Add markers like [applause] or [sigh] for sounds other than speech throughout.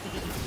First blood.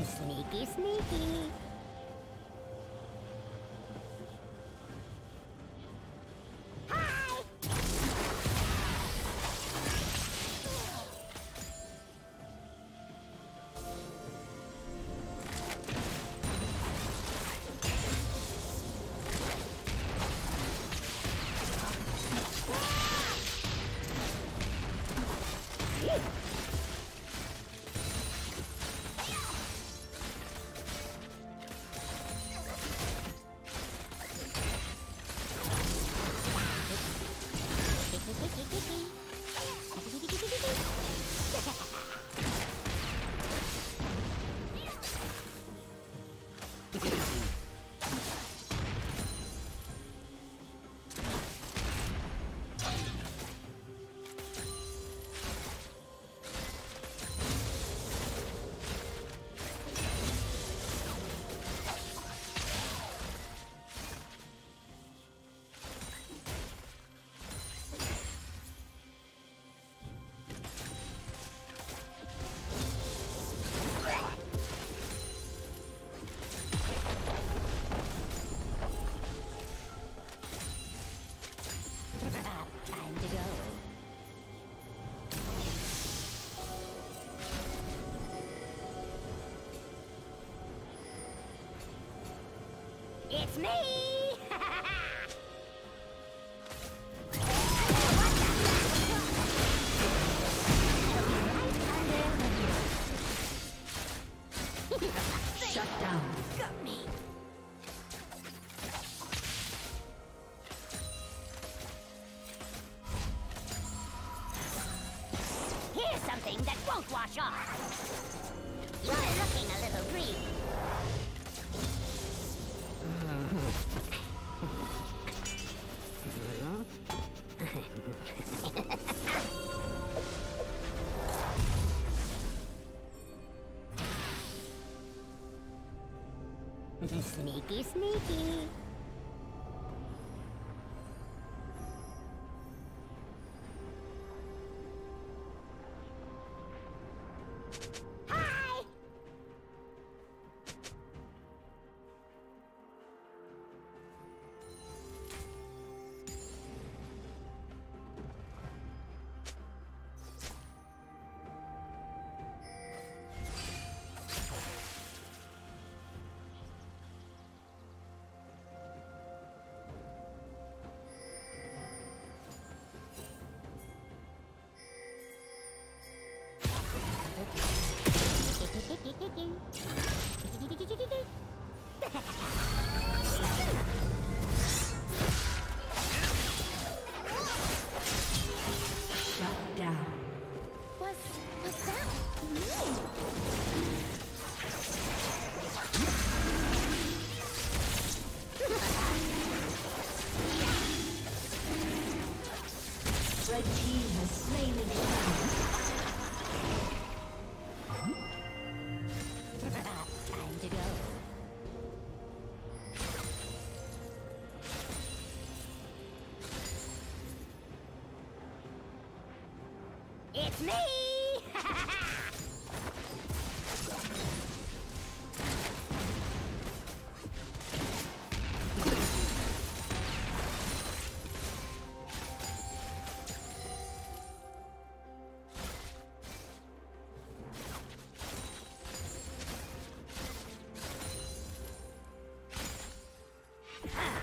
Sneaky, sneaky. It's me! [laughs] Shut down. Got me. Here's something that won't wash off. You're looking a little green. thank you キキキキキキキキキキキキキキキキキキ Huh.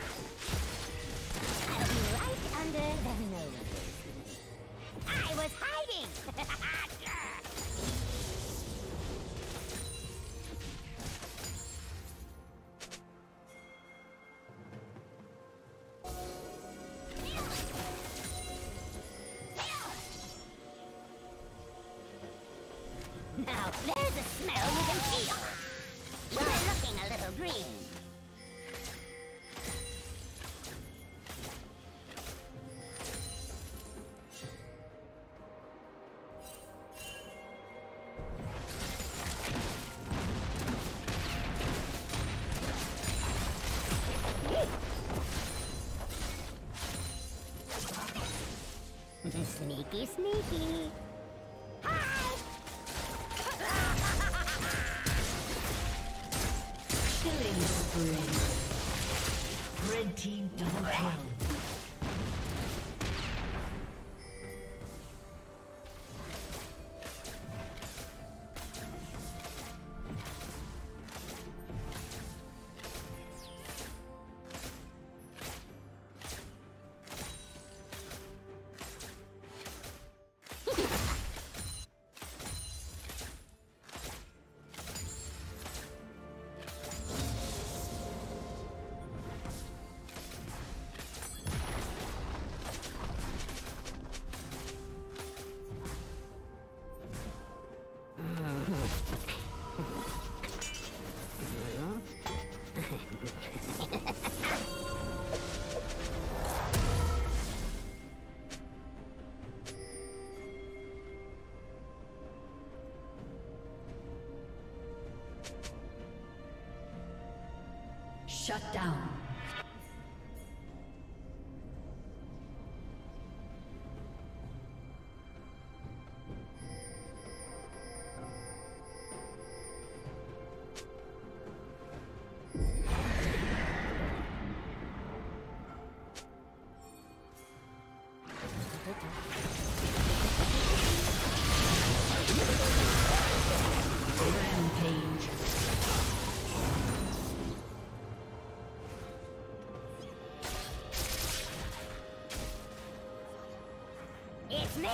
Sneaky, sneaky. Shut down.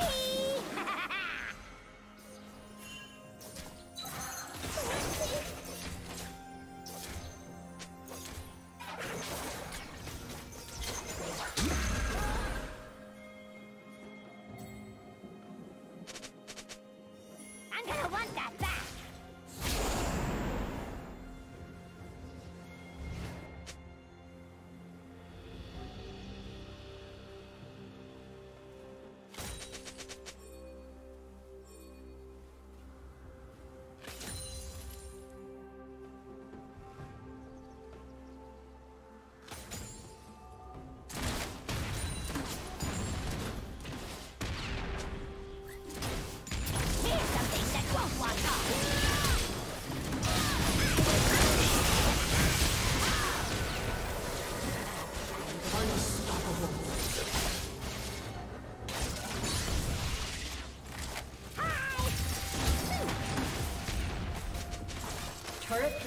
It's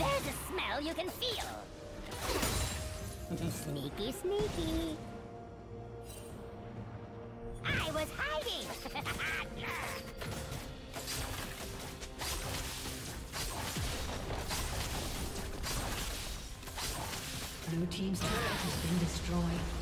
There's a smell you can feel. sneaky, sneaky. I was hiding. Blue team's turret has been destroyed.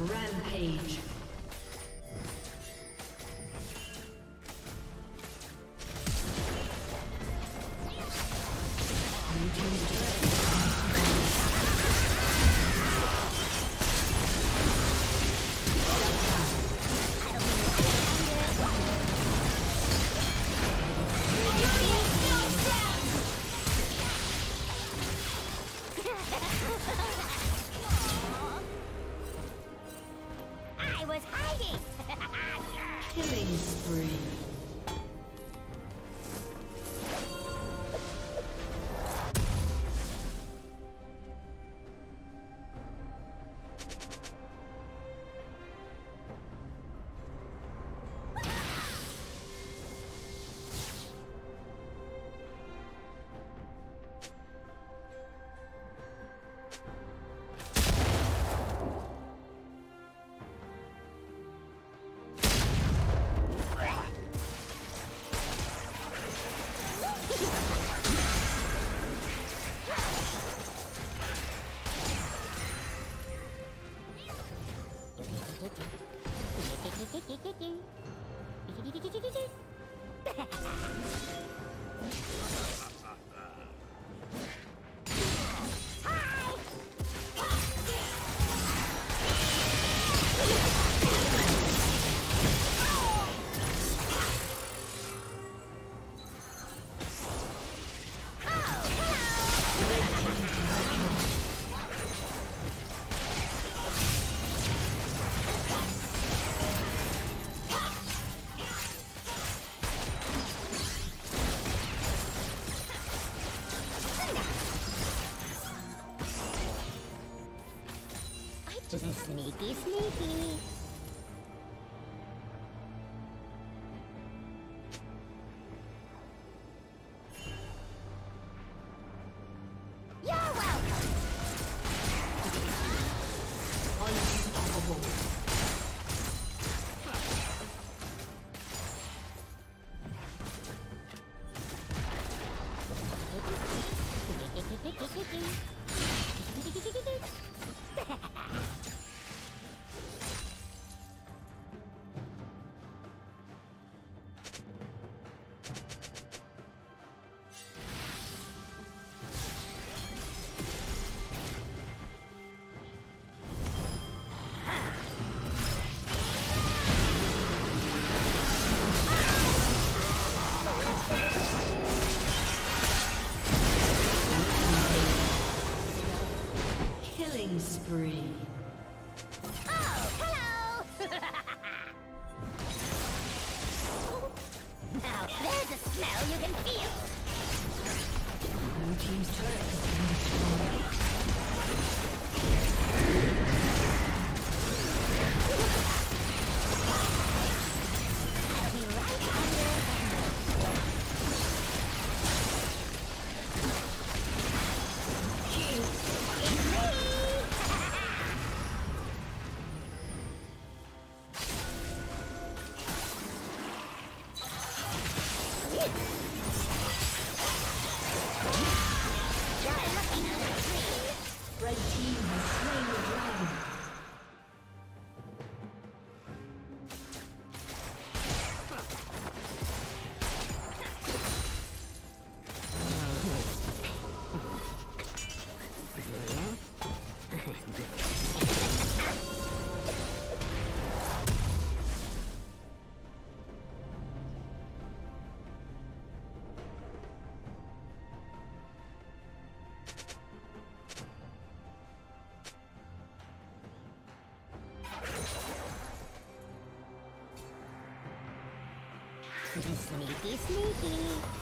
Rampage. Sneaky, sneaky. Sneaky, sneaky.